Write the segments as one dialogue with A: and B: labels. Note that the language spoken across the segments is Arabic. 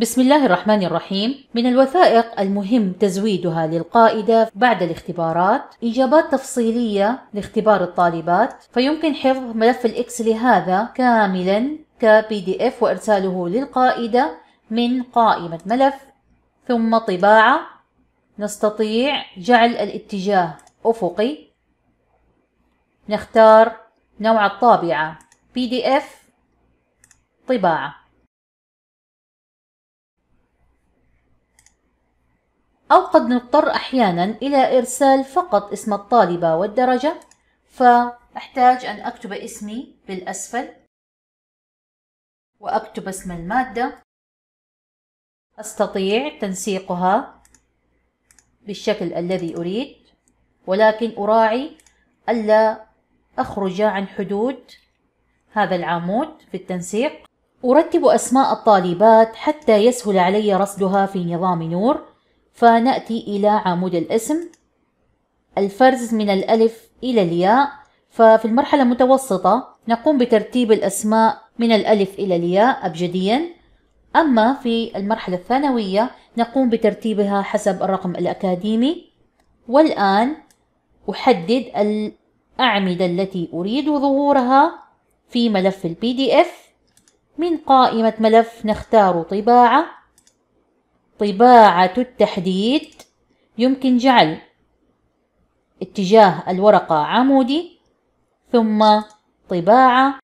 A: بسم الله الرحمن الرحيم. من الوثائق المهم تزويدها للقائدة بعد الاختبارات إجابات تفصيلية لاختبار الطالبات فيمكن حفظ ملف الإكسل هذا كاملا كبي دي اف وإرساله للقائدة من قائمة ملف. ثم طباعة. نستطيع جعل الاتجاه أفقي. نختار نوع الطابعة. بي دي اف طباعة. أو قد نضطر أحيانا إلى إرسال فقط اسم الطالبة والدرجة. فأحتاج أن أكتب اسمي بالأسفل وأكتب اسم المادة. أستطيع تنسيقها بالشكل الذي أريد ولكن أراعي ألا أخرج عن حدود هذا العمود في التنسيق. أرتب أسماء الطالبات حتى يسهل علي رصدها في نظام نور. فنأتي إلى عمود الاسم. الفرز من الألف إلى الياء. ففي المرحلة المتوسطة نقوم بترتيب الأسماء من الألف إلى الياء أبجديا. أما في المرحلة الثانوية نقوم بترتيبها حسب الرقم الأكاديمي. والآن أحدد الأعمدة التي أريد ظهورها في ملف ال PDF من قائمة ملف نختار طباعة. طباعة التحديد يمكن جعل اتجاه الورقة عمودي ثم طباعة.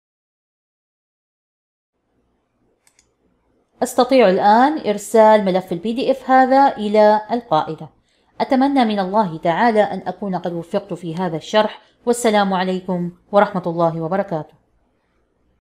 A: أستطيع الآن إرسال ملف البي دي إف هذا إلى القائدة. أتمنى من الله تعالى أن أكون قد وفقت في هذا الشرح والسلام عليكم ورحمة الله وبركاته.